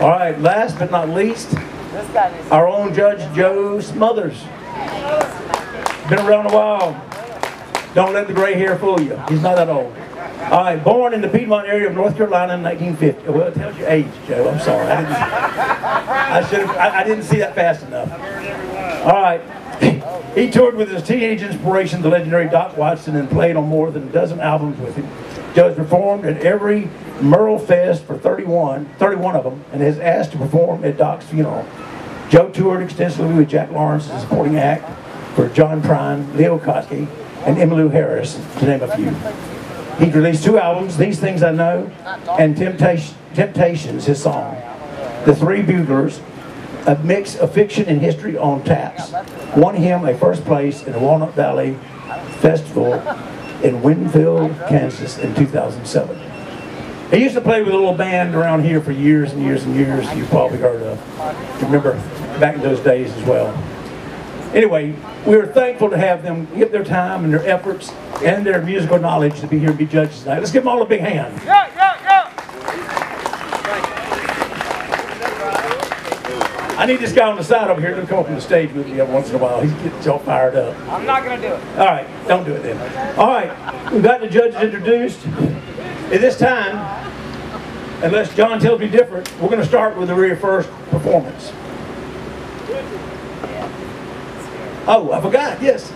All right, last but not least, our own Judge Joe Smothers. Been around a while. Don't let the gray hair fool you. He's not that old. All right, born in the Piedmont area of North Carolina in 1950. Well, it tells your age, Joe. I'm sorry. I didn't, I should have, I, I didn't see that fast enough. All right. He toured with his teenage inspiration, the legendary Doc Watson, and played on more than a dozen albums with him. Joe's performed at every Merle Fest for 31, 31 of them, and is asked to perform at Doc's funeral. Joe toured extensively with Jack Lawrence as a supporting act for John Prine, Leo Kottke, and Emmylou Harris, to name a few. He released two albums, These Things I Know and Temptation, Temptations, his song. The Three Buglers, a mix of fiction and history on taps, won him a first place in the Walnut Valley Festival in Winfield, Kansas in 2007. He used to play with a little band around here for years and years and years you've probably heard of. Remember back in those days as well. Anyway, we are thankful to have them give their time and their efforts and their musical knowledge to be here and be judges tonight. Let's give them all a big hand. Yeah, yeah, yeah. I need this guy on the side over here to come up on the stage with me every once in a while. He gets all fired up. I'm not gonna do it. All right, don't do it then. All right, we've got the judges introduced. At this time, unless John tells me different, we're going to start with the very first performance. Oh, I forgot, yes.